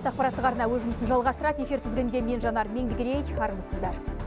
басты ақпараттық арна өз жұмысын жалғастырады эфир тізгінінде мен жанар меңдігерей армысыздар.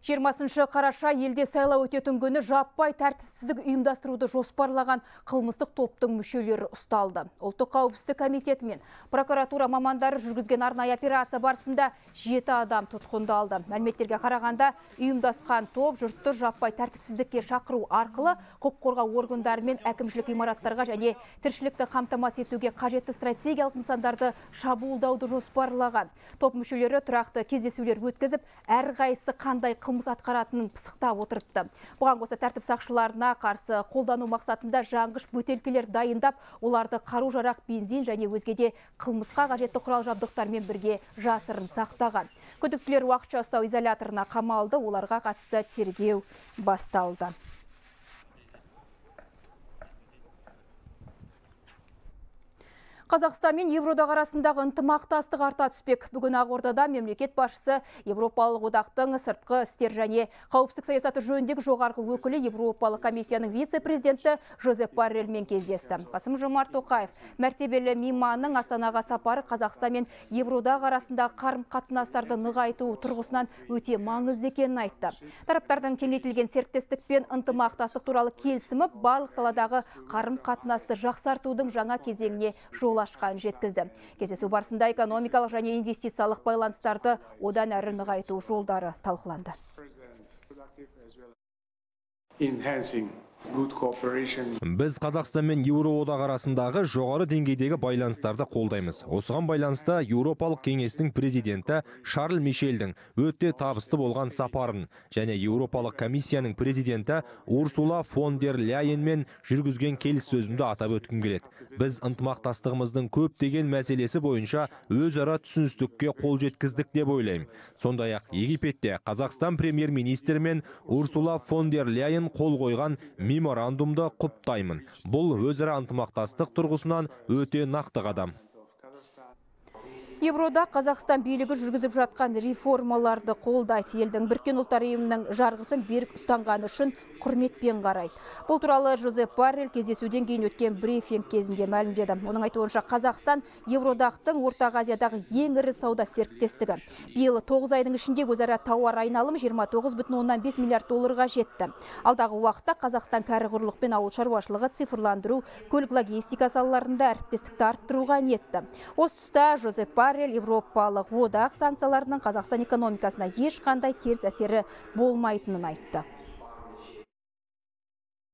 20 қараша елде сайлау өтетін күні жаппай тәртіпсіздік ұйымдастыруды жоспарлаған қылмыстық топтың мүшелері ұсталды. Ұлттық қауіпсіздік комитеті мен прокуратура мамандары жүргізген арнайы операция барысында 7 адам тұтқындалды. Мәліметтерге қарағанда ұйымдасқан топ жұртты жаппай тәртіпсіздікке шақыру арқылы құқық қорғау органдары мен әкімшілік ғимараттарға және тіршілікті қамтамасыз етуге қажетті стратегиялық нысандарды шабуылдауды жоспарлаған. Топ мүшелері тұрақты кездесулер өткізіп, әрқайсысы қандай қылмыс атқаратынын пысықтап отырыпты. Бұған қоса тәртіп сақшыларына қарсы қолдану мақсатында жаңғыш бөтелкелер дайындап, оларды қару жарақ, бензин және өзгеде қылмысқа қажетті құрал жабдықтармен бірге жасырын сақтаған. Күдіктілер уақытша ұстау изоляторына қамалды, оларға қатысты тергеу басталды. Қазақстан мен Евродақ арасындағы ынтымақтастық арта түспек. Бүгін Ақордада мемлекет басшысы Европалық одақтың сыртқы істер және қауіпсіздік саясаты жөніндегі жоғарғы өкілі Европалық комиссияның вице-президенті Жозеп Баррельмен кездесті. Қасым Жомарт Тоқаев мәртебелі мейманның Астанаға сапары Қазақстан мен Евродақ арасындағы қарым қатынастарды нығайту тұрғысынан өте маңызды екенін айтты. Тараптардың кеңейтілген серіктестік пен ынтымақтастық туралы келісімі барлық саладағы қарым қатынасты жақсартудың жаңа кезеңіне жол ашқанын жеткізді. Кездесу барысында экономикалық және инвестициялық байланыстарды одан әрі нығайту жолдары талқыланды. Біз Қазақстан мен Еуроодақ арасындағы жоғары деңгейдегі байланыстарды қолдаймыз. Осыған байланысты Еуропалық кеңестің президенті Шарль Мишельдің өте табысты болған сапарын және Еуропалық комиссияның президенті Урсула фон дер Ляйенмен жүргізген келіссөзімді атап өткім келеді. Біз ынтымақтастығымыздың көптеген мәселесі бойынша өзара түсіністікке қол жеткіздік деп ойлаймын. Сондай-ақ Египетте Қазақстан премьер-министрі мен Урсула фон дер қол қойған меморандумды құптаймын. Бұл өзара ынтымақтастық тұрғысынан өте нақты қадам. Еврода Қазақстан билігі жүргізіп жатқан реформаларды қолдайды. Елдің біркен ұлттар ұйымының жарғысын берік ұстанғаны үшін құрметпен қарайды. Бұл туралы Жозеп Баррель кездесуден кейін өткен брифинг кезінде мәлімдеді. Оның айтуынша Қазақстан Евродақтың Ортақ Азиядағы ең ірі сауда серіктестігі. Биыл 9 айдың ішінде өзара тауар айналымы 29,5 миллиард долларға жетті. Алдағы уақытта Қазақстан кәрі құрлық пен ауыл шаруашылығы цифрландыру, көлік логистика салаларында әріптестікті арттыруға ниетті. Осы тұста Жозеп Европалық одақ санкцияларының Қазақстан экономикасына ешқандай теріс әсері болмайтынын айтты.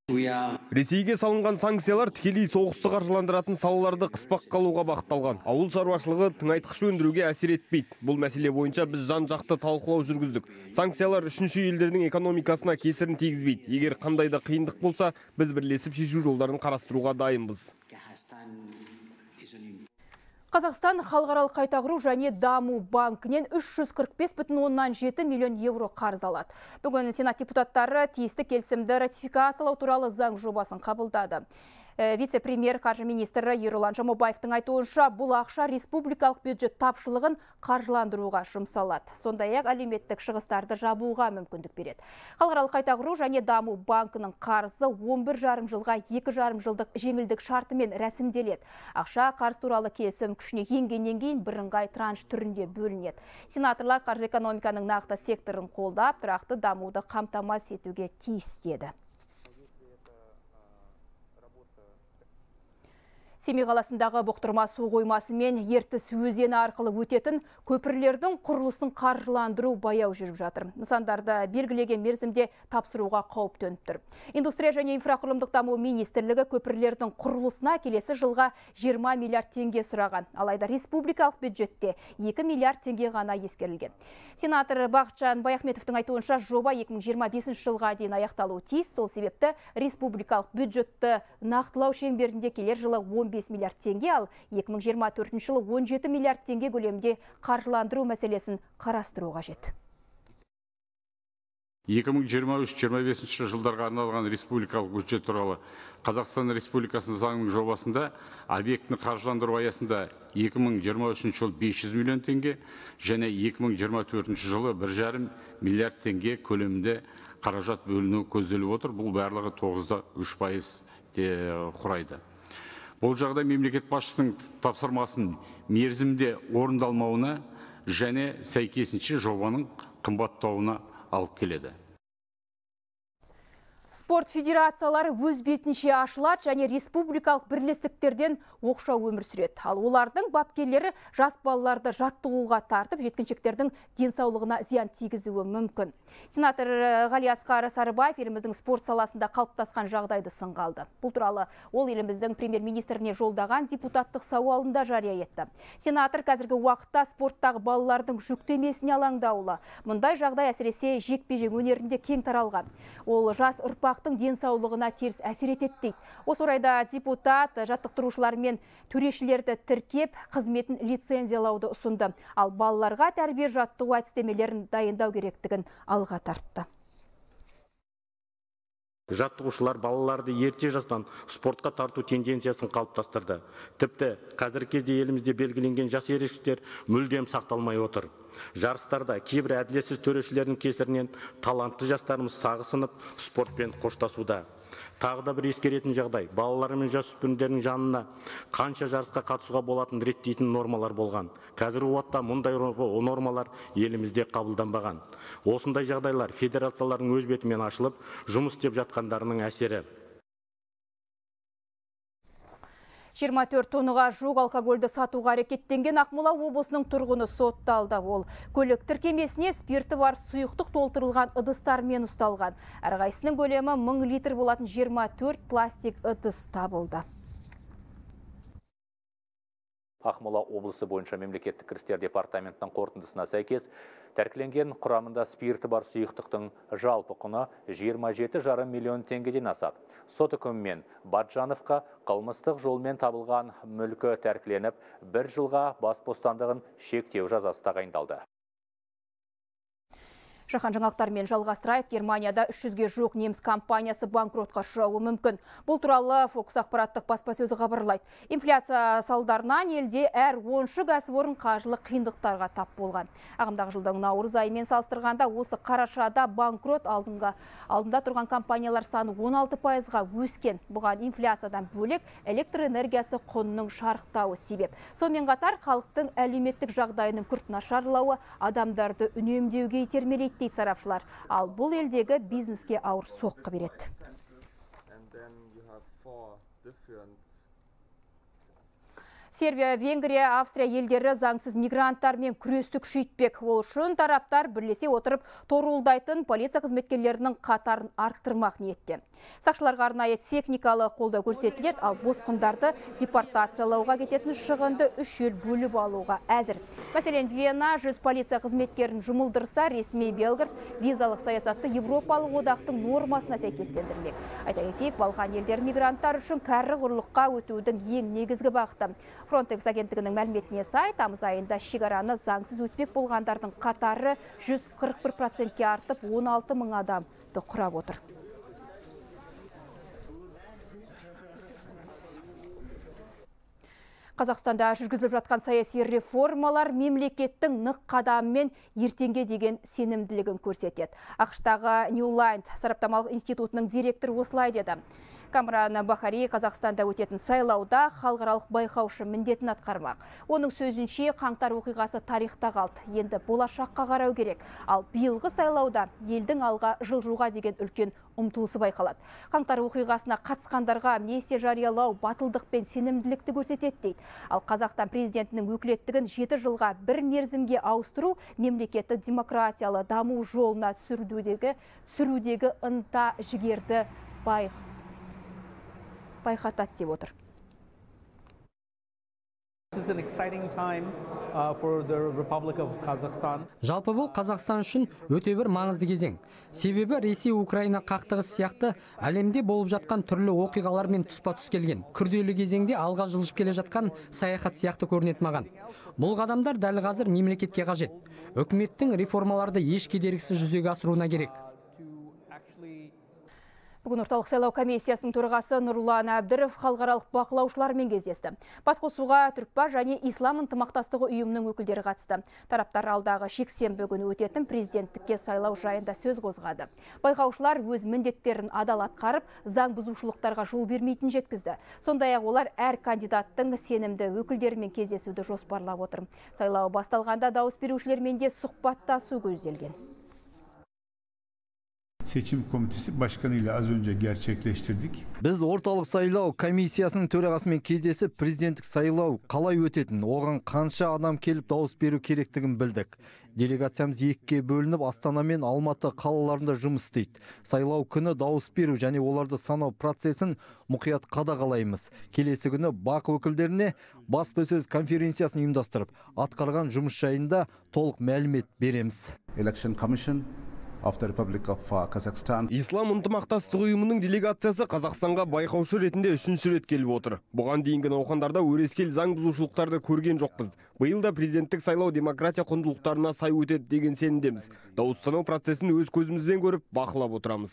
Ресейге салынған санкциялар тікелей соғысты қаржыландыратын салаларды қыспақ қалуға бағытталған. Ауыл шаруашылығы тыңайтқыш өндіруге әсер етпейді. Бұл мәселе бойынша біз жан жақты талқылау жүргіздік. Санкциялар үшінші елдердің экономикасына кесірін тигізбейді. Егер қандай да қиындық болса, біз бірлесіп шешу жолдарын қарастыруға дайынбыз. Қазақстан халықаралық қайта құру және даму банкінен 345,7 миллион евро қарыз алады. Бүгін Сенат депутаттары тиісті келісімді ратификациялау туралы заң жобасын қабылдады. Вице-премьер қаржы министрі Еролан Жамобаевтың айтуынша бұл ақша республикалық бюджет тапшылығын қаржыландыруға жұмсалады. Сондай-ақ әлеуметтік шығыстарды жабуға мүмкіндік береді. Халықаралық қайта құру және даму банкінің қарызы 11 жарым жылға 2 жарым жылдық жеңілдік шартымен рәсімделеді. Ақша қарыз туралы келісім күшіне енгеннен кейін бірыңғай транш түрінде бөлінеді. Сенаторлар қаржы экономиканың нақты секторын қолдап, тұрақты дамуды қамтамасыз етуге тиіс деді. so Семей қаласындағы бұқтырма су қоймасы мен ертіс өзені арқылы өтетін көпірлердің құрылысын қаржыландыру баяу жүріп жатыр. Нысандарды белгілеген мерзімде тапсыруға қауіп төніп тұр. Индустрия және инфрақұрылымдық даму министрлігі көпірлердің құрылысына келесі жылға 20 миллиард теңге сұраған. Алайда республикалық бюджетте 2 миллиард теңге ғана ескерілген. Сенатор Бақытжан Баяхметовтың айтуынша жоба 2025 жылға дейін аяқталуы тиіс. Сол себепті республикалық бюджетті нақтылау шеңберінде келер жылы 15 миллиард теңге, ал 2024 жылы 17 миллиард теңге көлемінде қаржыландыру мәселесін қарастыру қажет. 2023-25 жылдарға арналған республикалық бюджет туралы Қазақстан Республикасының заңының жобасында объектіні қаржыландыру аясында 2023 жыл 500 миллион теңге және 2024 жылы 1,5 миллиард теңге көлемінде қаражат бөліну көзделіп отыр. Бұл барлығы 9-3 пайыз құрайды. Бұл жағдай мемлекет басшысының тапсырмасын мерзімде орындалмауына және сәйкесінше жобаның қымбаттауына алып келеді. Спорт федерациялары өз бетінше ашылады және республикалық бірлестіктерден оқшау өмір сүреді. Ал олардың бапкерлері жас балаларды жаттығуға тартып, жеткіншектердің денсаулығына зиян тигізуі мүмкін. Сенатор э, Ғали Асқар Сарыбаев еліміздің спорт саласында қалыптасқан жағдайды сынға алды. Бұл туралы ол еліміздің премьер-министріне жолдаған депутаттық сауалында жария етті. Сенатор қазіргі уақытта спорттағы балалардың жүктемесіне алаңдаулы. Мұндай жағдай әсіресе жекпе-жек өнерінде кең таралған. Ол жас ұрпақтың денсаулығына теріс әсер етеді дейді. Осы орайда депутат жаттықтырушылар мен төрешілерді тіркеп қызметін лицензиялауды ұсынды. Ал балаларға тәрбие жаттығу әдістемелерін дайындау керектігін алға тартты. жаттығушылар балаларды ерте жастан спортқа тарту тенденциясын қалыптастырды тіпті қазіргі кезде елімізде белгіленген жас ерекшеліктер мүлдем сақталмай отыр жарыстарда кейбір әділетсіз төрешілердің кесірінен талантты жастарымыз сағы сынып спортпен қоштасуда тағы да бір ескеретін жағдай. Балалар мен жасөспірімдердің жанына қанша жарысқа қатысуға болатынын реттейтін нормалар болған. Қазіргі уақытта мұндай нормалар елімізде қабылданбаған. Осындай жағдайлар федерациялардың өз бетімен ашылып жұмыс істеп жатқандарының әсері. 24 тонныға жуық алкогольді сатуға әрекеттенген Ақмола облысының тұрғыны сотталды. Ол көлік тіркемесіне спирті бар сұйықтық толтырылған ыдыстармен ұсталған. Әрқайсының көлемі 1000 литр болатын 24 пластик ыдыс табылды. Ақмола облысы бойынша мемлекеттік кірістер департаментінің қорытындысына сәйкес тәркіленген құрамында спирті бар сұйықтықтың жалпы құны 27,5 миллион теңгеден асады. Сот үкімімен Баджановқа қылмыстық жолмен табылған мүлкі тәркіленіп, бір жылға бас бостандығын шектеу жазасы тағайындалды. Жаһан жаңалықтарымен жалғастырайық. Германияда 300-ге жуық неміс компаниясы банкротқа ұшырауы мүмкін. Бұл туралы Фокус ақпараттық баспасөзі хабарлайды. Инфляция салдарынан елде әр 10 кәсіпорын қаржылық қиындықтарға тап болған. Ағымдағы жылдың наурыз айымен салыстырғанда осы қарашада банкрот алдыңға алдында тұрған компаниялар саны 16 пайызға өскен. Бұған инфляциядан бөлек электр энергиясы құнының шарықтауы себеп. Сонымен қатар халықтың әлеуметтік жағдайының күрт нашарлауы адамдарды үнемдеуге итермелейді дейді сарапшылар. Ал бұл елдегі бизнеске ауыр соққы береді. Сербия, Венгрия, Австрия елдері заңсыз мигранттармен күресті күшейтпек. Ол үшін тараптар бірлесе отырып торулдайтын полиция қызметкерлерінің қатарын арттырмақ ниетте. Сақшыларға арнайы техникалы қолдау көрсетіледі, ал босқындарды депортациялауға кететін шығынды үш ел бөліп алуға әзір. Мәселен, Вена 100 полиция қызметкерін жұмылдырса, ресми Белград визалық саясатты Европалық одақтың нормасына сәйкестендірмек. Айта кетейік, Балқан елдер мигранттар үшін кәрі құрлыққа өтудің ең негізгі бағыты. Frontex агенттігінің мәліметіне сай, тамыз айында шекараны заңсыз өтпек болғандардың қатары 141%-ке артып 16 мың адамды құрап отыр. Қазақстанда жүргізіліп жатқан саяси реформалар мемлекеттің нық қадамымен ертеңге деген сенімділігін көрсетеді. Ақштағы New Line сараптамалық институтының директоры осылай деді. Камран Бахари Қазақстанда өтетін сайлауда халықаралық байқаушы міндетін атқармақ. Оның сөзінше қаңтар оқиғасы тарихта қалды. Енді болашаққа қарау керек. Ал биылғы сайлауда елдің алға жылжуға деген үлкен ұмтылысы байқалады. Қаңтар оқиғасына қатысқандарға амнистия жариялау батылдық пен сенімділікті көрсетеді дейді. Ал Қазақстан президентінің өкілеттігін жеті жылға бір мерзімге ауыстыру мемлекеттік демократиялы даму жолына сүрудегі сүрудегі ынта жігерді бай байқатады деп отыр Жалпы бұл Қазақстан үшін өте бір маңызды кезең. Себебі Ресей Украина қақтығыс сияқты әлемде болып жатқан түрлі оқиғалармен тұспа тұс келген. Күрделі кезеңде алға жылжып келе жатқан саяхат сияқты көрінеді маған. Бұл қадамдар дәл қазір мемлекетке қажет. Үкіметтің реформаларды еш кедергісіз жүзеге асыруына керек Бүгін орталық сайлау комиссиясының төрағасы Нұрлан Әбдіров халықаралық бақылаушылармен кездесті. Басқосуға Түркпа және Ислам ынтымақтастығы ұйымының өкілдері қатысты. Тараптар алдағы жексенбі күні өтетін президенттікке сайлау жайында сөз қозғады. Байқаушылар өз міндеттерін адал атқарып, заң бұзушылықтарға жол бермейтін жеткізді. Сондай-ақ олар әр кандидаттың сенімді өкілдерімен кездесуді жоспарлап отыр. Сайлау басталғанда дауыс берушілермен де сұхбаттасу көзделген seçim komitesi başkanıyla az önce gerçekleştirdik. Біз орталық сайлау комиссиясының төрағасымен кездесіп, президенттік сайлау қалай өтетін, оған қанша адам келіп дауыс беру керектігін білдік. Делегациямыз екіге бөлініп, Астана мен Алматы қалаларында жұмыс істейді. Сайлау күні дауыс беру және оларды санау процесін мұқият қадағалаймыз. Келесі күні бақ өкілдеріне баспасөз конференциясын ұйымдастырып, атқарған жұмыс жайында толық мәлімет береміз. Election Commission of the Republic of uh, Kazakhstan. Ислам ынтымақтастық ұйымының делегациясы Қазақстанға байқаушы ретінде үшінші рет келіп отыр. Бұған дейінгі науқандарда өрескел заң бұзушылықтарды көрген жоқпыз. Биыл да президенттік сайлау демократия құндылықтарына сай өтеді деген сенімдеміз. Дауыс санау процесін өз көзімізден көріп бақылап отырамыз.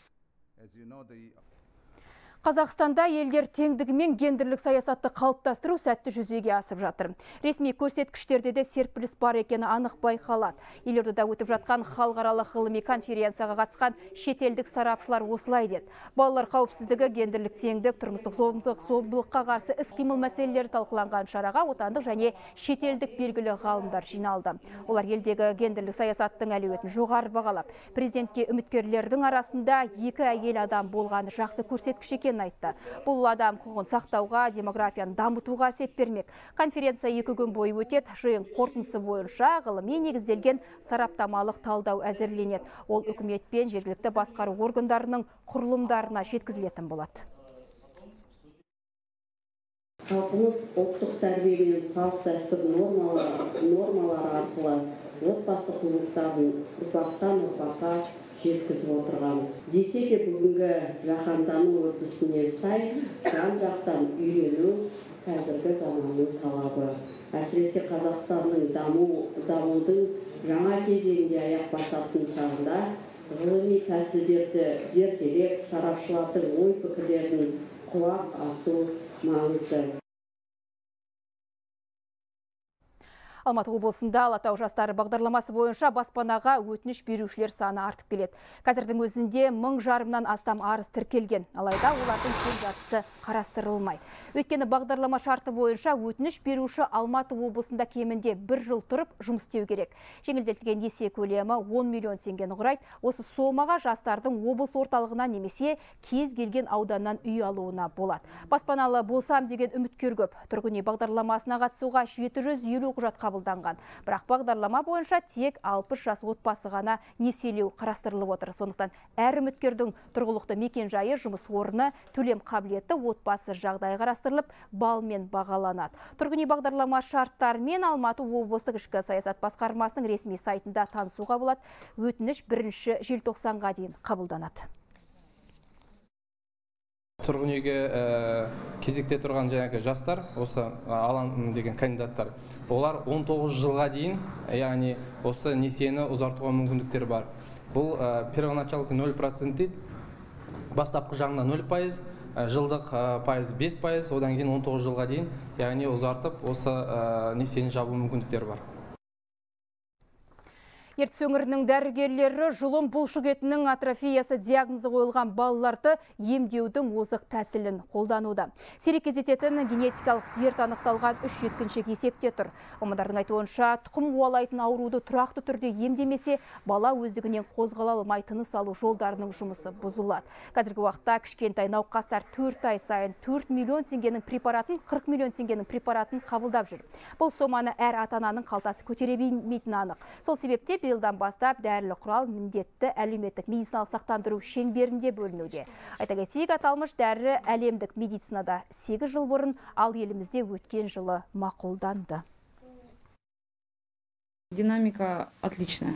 Қазақстанда елдер теңдігі мен гендерлік саясатты қалыптастыру сәтті жүзеге асып жатыр. Ресми көрсеткіштерде де серпіліс бар екені анық байқалады. Елордада өтіп жатқан халықаралық ғылыми конференцияға қатысқан шетелдік сарапшылар осылай деді. Балалар қауіпсіздігі, гендерлік теңдік, тұрмыстық зомбылық, зомбылыққа қарсы іс-қимыл мәселелері талқыланған шараға отандық және шетелдік белгілі ғалымдар жиналды. Олар елдегі гендерлік саясаттың әлеуетін жоғары бағалап, президентке үміткерлердің арасында екі әйел адам болғаны жақсы көрсеткіш екен айтты. Бұл адам құқығын сақтауға демографияны дамытуға сеп бермек. Конференция екі күн бойы өтеді. Жиын қорытындысы бойынша ғылыми негізделген сараптамалық талдау әзірленеді. Ол үкімет пен жергілікті басқару органдарының құрылымдарына жеткізілетін болады. Халқымыз ұлттық тәрбие мен салт дәстүр нормалары арқылы отбасы құндылықтарын ұрпақтан ұрпаққа жеткізіп отырғанбыз десе де бүгінгі жаһандану үрдісіне сай жан жақтан үйрену қазіргі заманның талабы. Әсіресе қазақстанның даму дамудың жаңа кезеңінде аяқ басатын шағында ғылыми тәсілдерді зерделеп сарапшылардың ой пікірлерін құлақ асу маңызды. Алматы облысында Алатау жастары бағдарламасы бойынша баспанаға өтініш берушілер саны артып келеді. Қазірдің өзінде мың жарымнан астам арыз тіркелген. Алайда олардың тең жартысы қарастырылмай. Өйткені бағдарлама шарты бойынша өтініш беруші Алматы облысында кемінде бір жыл тұрып жұмыс істеу керек. Жеңілдетілген несие көлемі 10 миллион теңгені құрайды. Осы сомаға жастардың облыс орталығына немесе кез келген ауданнан үй алуына болады. Баспаналы болсам деген үміткер көп. Тұрғын үй бағдарламасына қатысуға 750 құжат қабылданған. Бірақ бағдарлама бойынша тек 60 жас отбасы ғана несиелеу қарастырылып отыр. Сондықтан әр үміткердің тұрғылықты мекен жайы, жұмыс орны, төлем қабілеті, отбасы жағдайы қарастырылып, балмен бағаланады. Тұрғын үй бағдарлама шарттарымен Алматы облыстық ішкі саясат басқармасының ресми сайтында танысуға болады. Өтініш бірінші желтоқсанға дейін қабылданады тұрғын үйге кезекте тұрған жаңағы жастар осы алан деген кандидаттар олар 19 жылға дейін яғни осы несиені ұзартуға мүмкіндіктері бар. Бұл первоначалка 0 процент дейді бастапқы жағынан 0 пайыз жылдық пайыз 5 пайыз одан кейін 19 жылға дейін яғни ұзартып осы несиені жабу мүмкіндіктері бар. Ертіс өңірінің дәрігерлері жұлын бұлшық атрофиясы диагнозы қойылған балаларды емдеудің озық тәсілін қолдануда. Сирек кездесетін генетикалық дерт анықталған үш жеткіншек есепте тұр. Мамандардың айтуынша тұқым қуалайтын ауруды тұрақты түрде емдемесе, бала өздігінен қозғала алмай тыныс алу жолдарының жұмысы бұзылады. Қазіргі уақытта кішкентай науқастар 4 ай сайын 4 миллион теңгенің препаратын, 40 миллион теңгенің препаратын қабылдап жүр. Бұл соманы әр ата-ананың қалтасы көтере бермейтіні анық. Сол себепте биылдан бастап дәрілі құрал міндетті әлеуметтік медициналық сақтандыру шеңберінде бөлінуде. Айта кетейік, аталмыш дәрі әлемдік медицинада 8 жыл бұрын, ал елімізде өткен жылы мақұлданды. Динамика отличная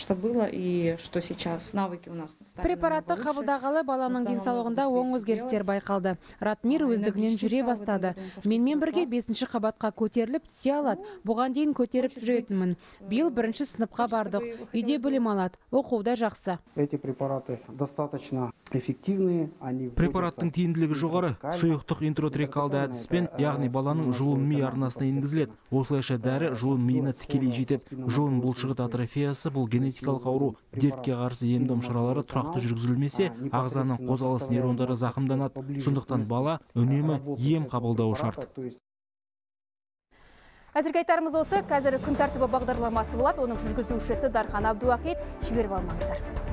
что было и что сейчас. Навыки у нас препаратты қабылдағалы баламның денсаулығында оң өзгерістер байқалды. Ратмир өздігінен жүре бастады. менімен бірге бесінші қабатқа көтеріліп түсе алады. Бұған дейін көтеріп жүретінмін. биыл бірінші сыныпқа бардық. үйде білім алады. Оқуда жақсы. Эти препараты достаточно эффективные. Они препараттың тиімділігі жоғары. сұйықтық интротрекалды әдіспен яғни баланың жұлын ми арнасына енгізіледі. Осылайша дәрі жұлын миына тікелей жетеді. жұлын бұлшықет атрофиясы бұл генетикалық ауру дертке қарсы ем дом шаралары тұрақты жүргізілмесе ағзаның қозғалыс нейрондары зақымданады. Сондықтан бала үнемі ем қабылдауы шарт. Әзірге айтарымыз осы қазір күн тәртібі бағдарламасы болады. Оның жүргізушісі дархан абдуахит. Жіберіп алмаңыздар.